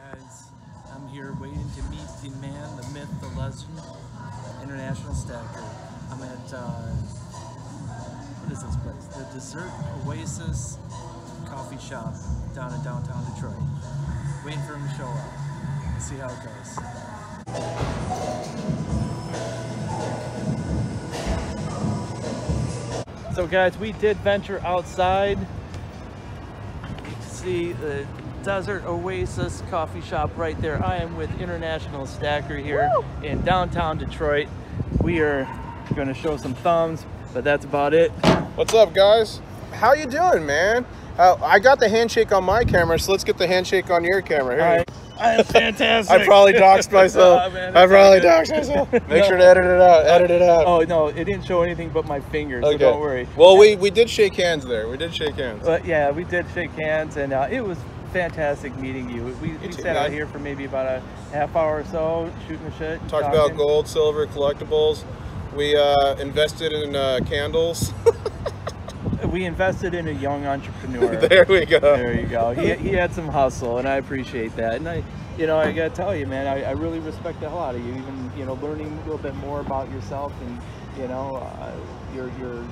guys. I'm here waiting to meet the man, the myth, the legend, International Stacker. I'm at, uh, what is this place? The Dessert Oasis Coffee Shop down in downtown Detroit. Waiting for him to show up. Let's see how it goes. So guys, we did venture outside. You can see the Dessert Oasis coffee shop right there. I am with International Stacker here in downtown Detroit. We are going to show some thumbs, but that's about it. What's up, guys? How you doing, man? Uh, I got the handshake on my camera, so let's get the handshake on your camera. Here. I, I am fantastic. I probably doxed myself. Oh, man, I probably doxed myself. Make No. sure to edit it out. Edit it out. Oh no, it didn't show anything but my fingers, so okay. don't worry. Well, we we did shake hands there. We did shake hands. But yeah, we did shake hands, and uh, it was fantastic meeting you. We, we sat out here for maybe about a half hour or so, shooting the shit. Talked talking. about gold, silver, collectibles. We uh, invested in uh, candles. We invested in a young entrepreneur. there we go. There you go. He, he had some hustle, and I appreciate that. And I, you know, I gotta tell you, man, I, I really respect the hell out of you. Even you know, learning a little bit more about yourself, and you know, uh, your your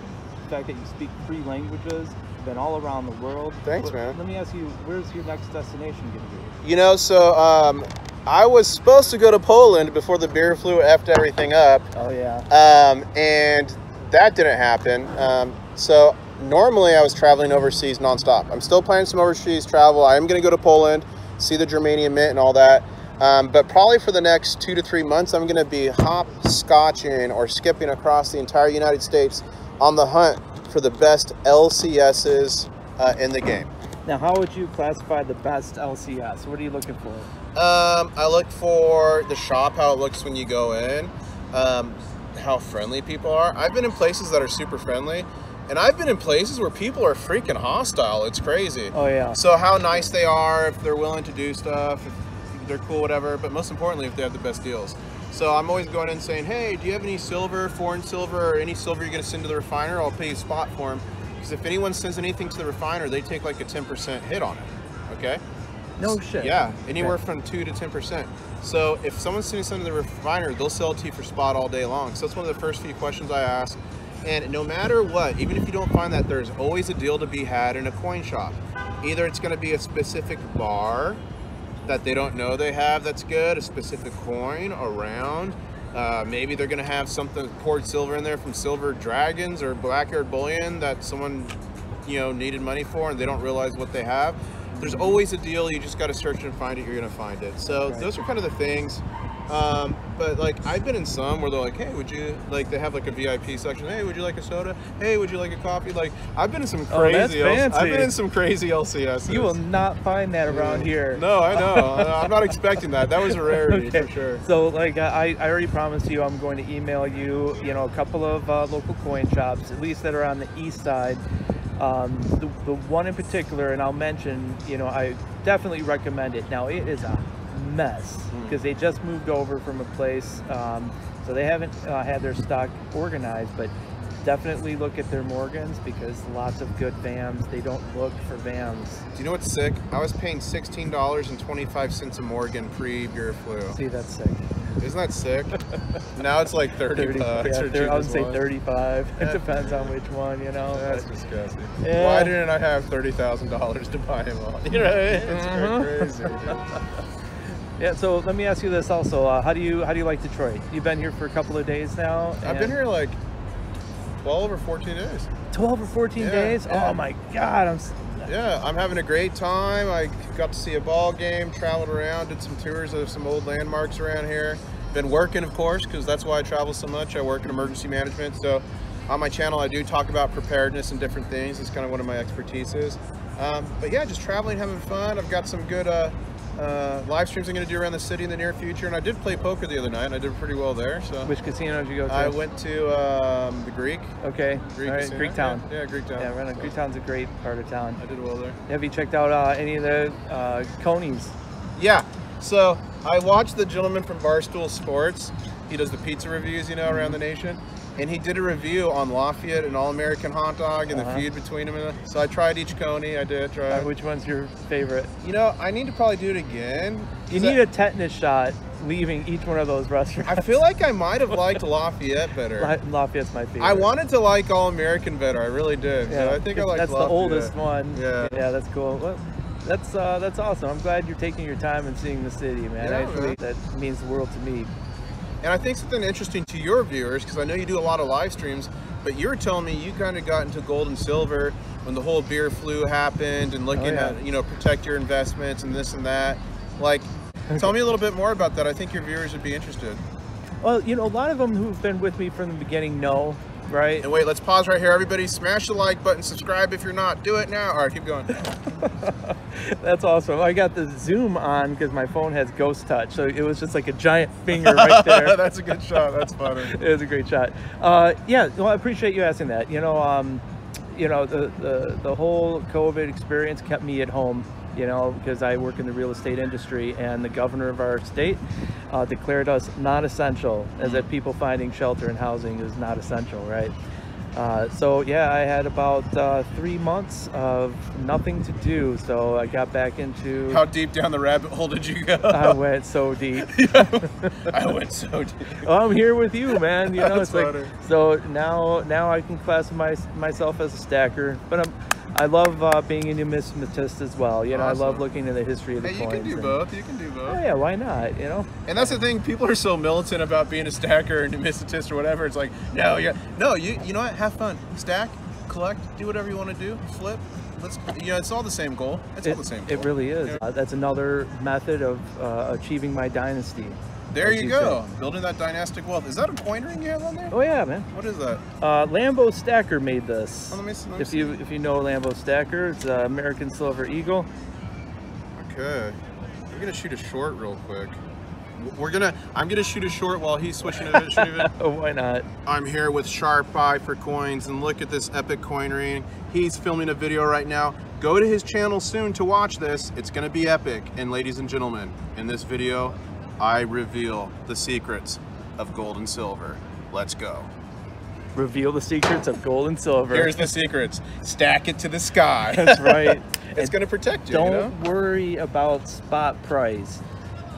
fact that you speak three languages, been all around the world. Thanks, man. Let me ask you, where's your next destination gonna be? You know, so um, I was supposed to go to Poland before the beer flu effed everything up. Oh yeah. um, and that didn't happen. Um, so normally I was traveling overseas nonstop. I'm still planning some overseas travel. I am going to go to Poland, see the Germania Mint and all that. Um, but probably for the next two to three months, I'm going to be hopscotching or skipping across the entire United States on the hunt for the best LCSs uh, in the game. Now, how would you classify the best LCS? What are you looking for? Um, I look for the shop, how it looks when you go in, um, how friendly people are. I've been in places that are super friendly, and I've been in places where people are freaking hostile. It's crazy. Oh yeah. So how nice they are, if they're willing to do stuff, if they're cool, whatever. But most importantly, if they have the best deals. So I'm always going in saying, hey, do you have any silver, foreign silver, or any silver you're going to send to the refiner? I'll pay you spot for them. Because if anyone sends anything to the refiner, they take like a 10% hit on it. Okay. No shit. Yeah, anywhere from two to ten percent. So if someone's sending something to the refiner, they'll sell it to you for spot all day long. So that's one of the first few questions I ask. And no matter what, even if you don't find that, there's always a deal to be had in a coin shop. Either it's going to be a specific bar that they don't know they have that's good, a specific coin around. Uh, maybe they're going to have something poured silver in there from Silver Dragons or Black-haired Bullion that someone you know needed money for and they don't realize what they have. There's always a deal. You just got to search and find it. You're gonna find it. So Right. those are kind of the things. Um, but like I've been in some where they're like, hey, would you like they have like a VIP section? Hey, would you like a soda? Hey, would you like a coffee? Like I've been in some Oh, that's crazy. L- I've been in some crazy LCS. You will not find that around here. No, I know. I'm not expecting that. That was a rarity Okay. for sure. So, like, I, I already promised you, I'm going to email you, you know, a couple of uh, local coin shops, at least that are on the east side. Um, the, the one in particular, and I'll mention, you know, I definitely recommend it. Now, it is a mess Hmm. because they just moved over from a place, um, so they haven't uh, had their stock organized, but definitely look at their Morgans because lots of good VAMs. They don't look for VAMs. Do you know what's sick? I was paying sixteen dollars and twenty five cents a Morgan pre beer flu. See, that's sick. Isn't that sick? now it's like thirty, 30, bucks. yeah, I would say one. 35. Yeah. It depends on which one, you know. That's but- disgusting. Yeah. Why didn't I have thirty thousand dollars to buy him all? You know, it's Mhm. crazy. yeah. So let me ask you this also: uh, How do you how do you like Detroit? You've been here for a couple of days now. I've been here like twelve or fourteen days. 12 or 14 Yeah, days. yeah. Oh my God! I'm. Yeah, I'm having a great time. I got to see a ball game, traveled around, did some tours of some old landmarks around here. Been working, of course, because that's why I travel so much. I work in emergency management, so on my channel I do talk about preparedness and different things. It's kind of one of my expertises. Um, but yeah, just traveling, having fun. I've got some good uh, uh, live streams I'm going to do around the city in the near future, and I did play poker the other night, and I did pretty well there. So Which casino did you go to? I went to um, the Greek. Okay. Greek, right. Greek Town. Yeah, yeah Greek Town. Yeah, right. So Greek Town's a great part of town. I did well there. Have you checked out uh, any of the uh, coneys? Yeah. So I watched the gentleman from Barstool Sports. He does the pizza reviews, you know, around the nation. and he did a review on Lafayette and All American Hot Dog and Uh-huh. the feud between them. And so I tried each coney. I did try. Uh, which one's your favorite? you know, I need to probably do it again. You need a tetanus shot leaving each one of those restaurants. I, I feel like I might have liked Lafayette better. La- Lafayette's my favorite. I wanted to like All American better. I really did. so I think I like that's Lafayette. the oldest one. Yeah. yeah, that's cool. Well, that's uh, that's awesome. I'm glad you're taking your time and seeing the city, man. Yeah, Actually, man. that means the world to me. And I think something interesting to your viewers, because I know you do a lot of live streams, but you were telling me you kind of got into gold and silver when the whole beer flu happened and looking oh, yeah. at, you know, protect your investments and this and that. Like, tell me a little bit more about that. I think your viewers would be interested. Well, you know, a lot of them who've been with me from the beginning know, right? And wait, let's pause right here. Everybody, smash the like button, subscribe if you're not. Do it now. All right, keep going. That's awesome. I got the zoom on because my phone has ghost touch, so it was just like a giant finger right there. That's a good shot. That's funny. it was a great shot. Uh, yeah, well, I appreciate you asking that. You know, um, you know, the, the the whole COVID experience kept me at home. You know, because I work in the real estate industry, and the governor of our state uh, declared us non-essential, as if people finding shelter and housing is not essential, right? Uh, so yeah, I had about uh, three months of nothing to do, so I got back into. How deep down the rabbit hole did you go? I went so deep. I went so deep. Oh, I'm here with you, man. You know, That's it's like so now. Now I can classify myself as a stacker, but I'm. I love uh, being a numismatist as well. You know, I love looking at the history of the Hey, you coins. can do and- both. You can do both. Oh yeah, why not? You know. And that's the thing. People are so militant about being a stacker and a numismatist or whatever. It's like, no, yeah, no. You, you know what? Have fun. Stack, collect, do whatever you want to do. Flip. Let's. You know, it's all the same goal. It's It, all the same. Goal. it really is. Yeah. Uh, that's another method of uh, achieving my dynasty. There you go. Building that dynastic wealth. Is that a coin ring you have on there? Oh yeah, man. What is that? Uh, Lambo Stacker made this. Oh, let me see- let me if see. you if you know Lambo Stacker, it's uh, American Silver Eagle. Okay. We're gonna shoot a short real quick. We're gonna. I'm gonna shoot a short while he's switching it. Oh, why not? I'm here with Sharpe Eye for coins, and look at this epic coin ring. He's filming a video right now. Go to his channel soon to watch this. It's gonna be epic. And ladies and gentlemen, in this video, I reveal the secrets of gold and silver. Let's go. Reveal the secrets of gold and silver. Here's the secrets. Stack it to the sky. That's right. it's gonna protect you. don't you know? worry about spot price.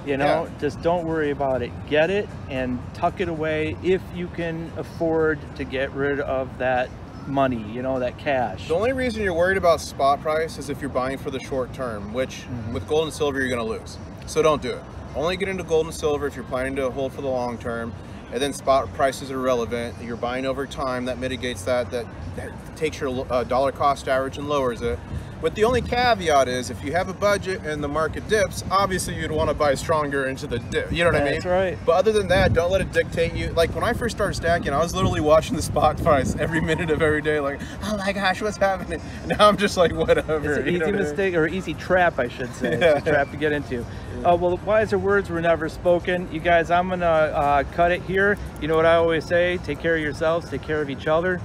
You know, Yeah. just don't worry about it. Get it and tuck it away if you can afford to get rid of that money, you know, that cash. The only reason you're worried about spot price is if you're buying for the short term, which Mm-hmm. with gold and silver you're going to lose. So don't do it. Only get into gold and silver if you're planning to hold for the long term. And then spot prices are relevant. You're buying over time. That mitigates that. That, that takes your uh, dollar cost average and lowers it. But the only caveat is if you have a budget and the market dips, obviously you'd want to buy stronger into the dip. You know what I mean? That's right. But other than that, don't let it dictate you. Like when I first started stacking, I was literally watching the spot price every minute of every day, like, oh my gosh, what's happening? Now I'm just like, whatever. It's an easy what I mean? mistake or easy trap, I should say. Yeah. It's a trap to get into. Uh, well, wiser words were never spoken. You guys, I'm gonna uh, cut it here. You know what I always say: take care of yourselves, take care of each other.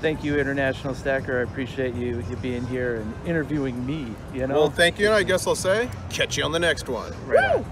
Thank you, International Stacker. I appreciate you you being here and interviewing me. You know. Well, thank you, and I guess I'll say, catch you on the next one. right.